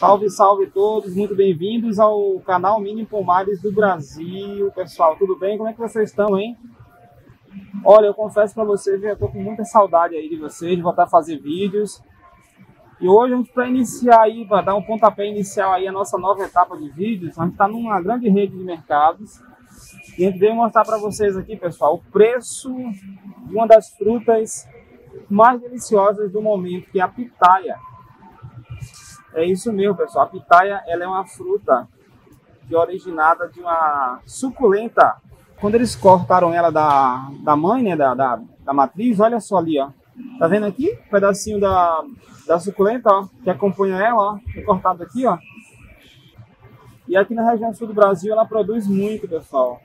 Salve, salve todos, muito bem-vindos ao canal Mini Pomares do Brasil, pessoal. Tudo bem? Como é que vocês estão, hein? Olha, eu confesso para vocês, eu tô com muita saudade aí de vocês, de voltar a fazer vídeos. E hoje para iniciar aí, para dar um pontapé inicial aí a nossa nova etapa de vídeos, a gente está numa grande rede de mercados. E a gente veio mostrar para vocês aqui, pessoal, o preço de uma das frutas mais deliciosas do momento, que é a pitaia. É isso mesmo, pessoal. A pitaia ela é uma fruta que é originada de uma suculenta. Quando eles cortaram ela da, da mãe, né, da, da, da matriz, olha só ali, ó. Tá vendo aqui? Um pedacinho da, da suculenta, ó, que acompanha ela, ó. Foi cortado aqui, ó. E aqui na região sul do Brasil ela produz muito, pessoal.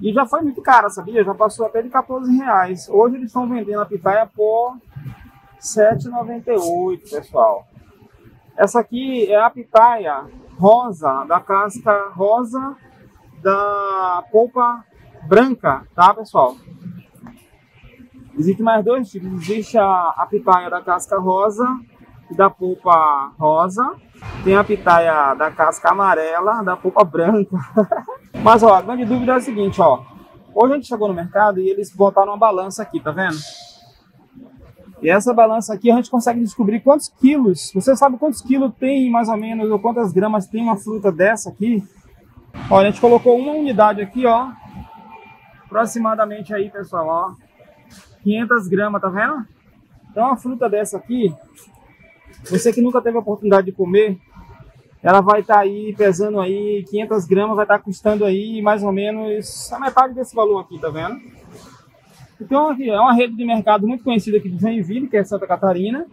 E já foi muito cara, sabia? Já passou até de 14 reais. Hoje eles estão vendendo a pitaia por 7,98, pessoal. Essa aqui é a pitaia rosa, da casca rosa da polpa branca, tá, pessoal? Existem mais dois tipos. Existe a, a pitaia da casca rosa e da polpa rosa. Tem a pitaia da casca amarela, da polpa branca. Mas, ó, a grande dúvida é a seguinte, ó. Hoje a gente chegou no mercado e eles botaram uma balança aqui, tá vendo? E essa balança aqui a gente consegue descobrir quantos quilos. Você sabe quantos quilos tem mais ou menos, ou quantas gramas tem uma fruta dessa aqui? Olha, a gente colocou uma unidade aqui, ó. Aproximadamente aí, pessoal, ó. 500 gramas, tá vendo? Então uma fruta dessa aqui, você que nunca teve a oportunidade de comer, ela vai estar tá aí pesando aí 500 gramas, vai estar tá custando aí mais ou menos a metade desse valor aqui, tá vendo? Então, aqui é uma rede de mercado muito conhecida aqui de Joinville, que é Santa Catarina.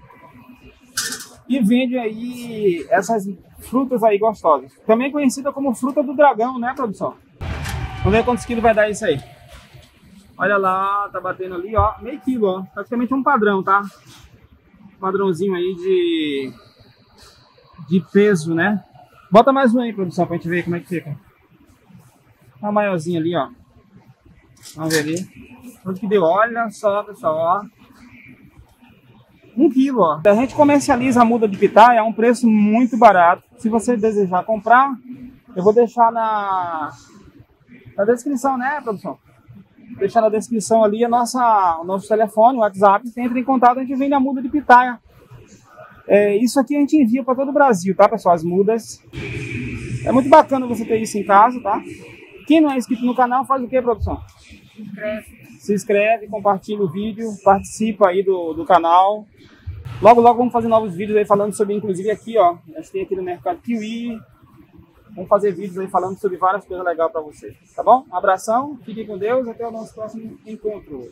E vende aí essas frutas aí gostosas. Também conhecida como fruta do dragão, né, produção? Vamos ver quantos quilos vai dar isso aí. Olha lá, tá batendo ali, ó, meio quilo, ó. Praticamente um padrão, tá? Padrãozinho aí de, de peso, né? Bota mais um aí, produção, pra gente ver como é que fica. Uma maiorzinha ali, ó. Vamos ver ali. Quanto que deu? Olha só, pessoal, ó. Um quilo, ó. A gente comercializa a muda de pitaia a um preço muito barato. Se você desejar comprar, eu vou deixar na, na descrição, né, produção? Vou deixar na descrição ali a nossa, o nosso telefone, o WhatsApp. Você entra em contato, a gente vende a muda de pitaia. É, isso aqui a gente envia para todo o Brasil, tá, pessoal? As mudas. É muito bacana você ter isso em casa, tá? Quem não é inscrito no canal, faz o que, produção? Inscreve se inscreve, compartilha o vídeo, participa aí do, do canal. Logo, logo vamos fazer novos vídeos aí falando sobre, inclusive aqui, ó, a gente tem aqui no mercado Kiwi. Vamos fazer vídeos aí falando sobre várias coisas legais para vocês, tá bom? Abração, fiquem com Deus, até o nosso próximo encontro.